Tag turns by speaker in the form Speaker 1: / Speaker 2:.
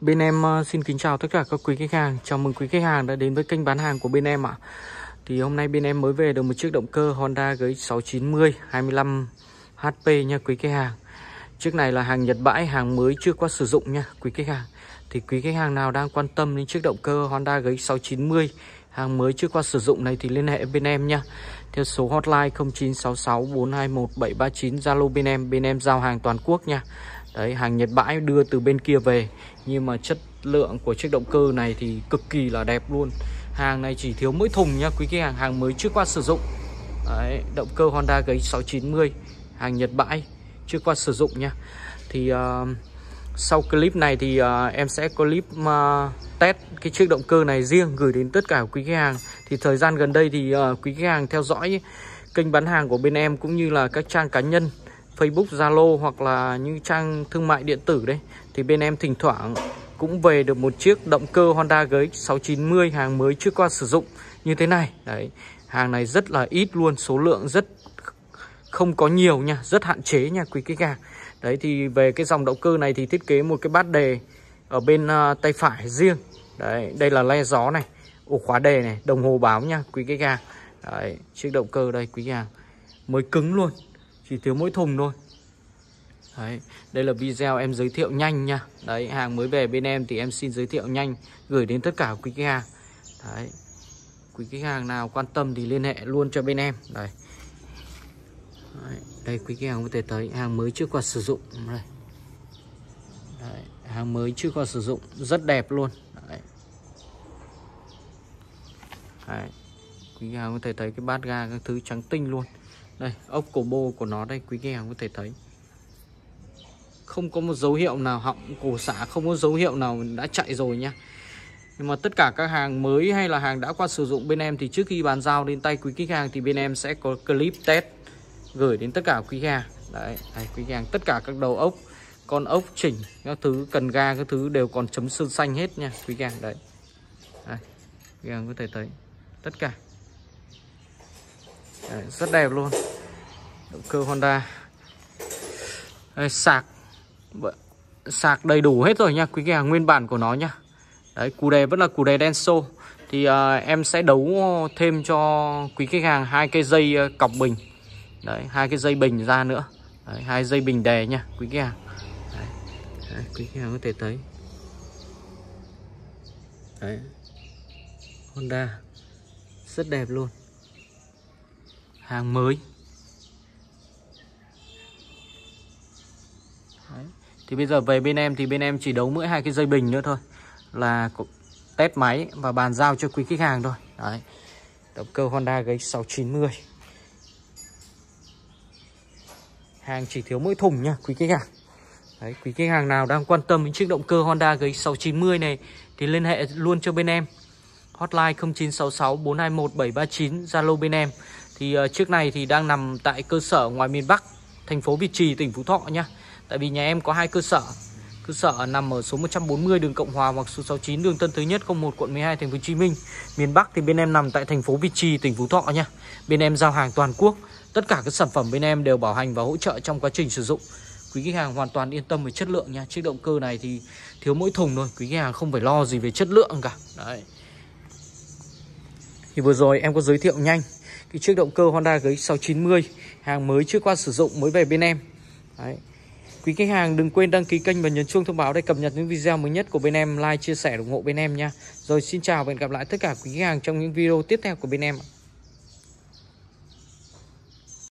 Speaker 1: Bên em ờ, xin kính chào tất cả các quý khách hàng. Chào mừng quý khách hàng đã đến với kênh bán hàng của bên em ạ. Thì hôm nay bên em mới về được một chiếc động cơ Honda GX690 25 HP nha quý khách hàng. Chiếc này là hàng Nhật bãi, hàng mới chưa qua sử dụng nha quý khách hàng. Thì quý khách hàng nào đang quan tâm đến chiếc động cơ Honda GX690 Hàng mới chưa qua sử dụng này thì liên hệ bên em nha. Theo số hotline 0966 421 739 Zalo bên em Bên em giao hàng toàn quốc nha. Đấy hàng Nhật bãi đưa từ bên kia về. Nhưng mà chất lượng của chiếc động cơ này thì cực kỳ là đẹp luôn. Hàng này chỉ thiếu mỗi thùng nha quý khách hàng Hàng mới chưa qua sử dụng. Đấy, Động cơ Honda GX690 Hàng Nhật bãi chưa qua sử dụng nha. Thì uh, sau clip này thì uh, em sẽ có clip uh, test cái chiếc động cơ này riêng gửi đến tất cả quý khách hàng. Thì thời gian gần đây thì uh, quý khách hàng theo dõi kênh bán hàng của bên em cũng như là các trang cá nhân. Facebook, Zalo hoặc là những trang thương mại điện tử đấy thì bên em thỉnh thoảng cũng về được một chiếc động cơ Honda GX690 hàng mới chưa qua sử dụng như thế này. Đấy, hàng này rất là ít luôn, số lượng rất không có nhiều nha, rất hạn chế nha quý khách hàng. Đấy thì về cái dòng động cơ này thì thiết kế một cái bát đề ở bên uh, tay phải riêng. Đấy, đây là le gió này, ổ khóa đề này, đồng hồ báo nha quý khách hàng. Đấy, chiếc động cơ đây quý khách hàng. Mới cứng luôn, chỉ thiếu mỗi thùng thôi. Đấy, đây là video em giới thiệu nhanh nha. Đấy, hàng mới về bên em thì em xin giới thiệu nhanh Gửi đến tất cả quý khách hàng. Đấy, quý khách hàng nào quan tâm thì liên hệ luôn cho bên em. Đây Đấy, đây quý khách hàng có thể thấy hàng mới chưa qua sử dụng. Đây. Đấy, hàng mới chưa qua sử dụng rất đẹp luôn. Đấy. Đấy, quý khách hàng có thể thấy cái bát ga các thứ trắng tinh luôn đây ốc cổ bô của nó đây quý khách hàng có thể thấy. Không có một dấu hiệu nào họng cổ xả không có dấu hiệu nào đã chạy rồi nhá nhưng mà tất cả các hàng mới hay là hàng đã qua sử dụng bên em thì trước khi bàn giao đến tay quý khách hàng thì bên em sẽ có clip test gửi đến tất cả quý khách hàng. Đấy, đấy quý khách hàng tất cả các đầu ốc con ốc chỉnh các thứ cần ga các thứ đều còn chấm sơn xanh hết nha quý khách hàng đấy, đấy quý hàng có thể thấy tất cả. Đấy, rất đẹp luôn động cơ Honda. Đây, sạc. Vâng, sạc đầy đủ hết rồi nha quý khách hàng nguyên bản của nó nha. Đấy cù đề vẫn là cù đề Denso thì uh, em sẽ đấu thêm cho quý khách hàng hai cái dây uh, cọc bình. Đấy hai cái dây bình ra nữa. Đấy, hai dây bình đề nha quý khách hàng. Đấy, đấy, quý khách hàng có thể thấy. Đấy Honda. Rất đẹp luôn. Hàng mới Đấy. Thì bây giờ về bên em thì bên em chỉ đấu mỗi hai cái dây bình nữa thôi Là test máy và bàn giao cho quý khách hàng thôi Đấy Động cơ Honda GX690 Hàng chỉ thiếu mỗi thùng nha quý khách hàng Đấy, quý khách hàng nào đang quan tâm đến chiếc động cơ Honda GX690 này thì liên hệ luôn cho bên em. Hotline 0966 421 739 Zalo bên em. Thì uh, chiếc này thì đang nằm tại cơ sở ngoài miền Bắc, thành phố Việt Trì, tỉnh Phú Thọ nhá. Tại vì nhà em có hai cơ sở. Cơ sở nằm ở số 140 đường Cộng Hòa hoặc số 69 đường Tân Thứ Nhất 01 quận 12 thành phố Hồ Chí Minh. Miền Bắc thì bên em nằm tại thành phố Việt Trì, tỉnh Phú Thọ nha. Bên em giao hàng toàn quốc. Tất cả các sản phẩm bên em đều bảo hành và hỗ trợ trong quá trình sử dụng. Quý khách hàng hoàn toàn yên tâm về chất lượng nha. Chiếc động cơ này thì thiếu mỗi thùng thôi. Quý khách hàng không phải lo gì về chất lượng cả. Đấy. Thì vừa rồi em có giới thiệu nhanh cái chiếc động cơ Honda GX690 hàng mới chưa qua sử dụng mới về bên em. Đấy. Quý khách hàng đừng quên đăng ký kênh và nhấn chuông thông báo để cập nhật những video mới nhất của bên em, like, chia sẻ, ủng hộ bên em nha. Rồi xin chào và hẹn gặp lại tất cả quý khách hàng trong những video tiếp theo của bên em.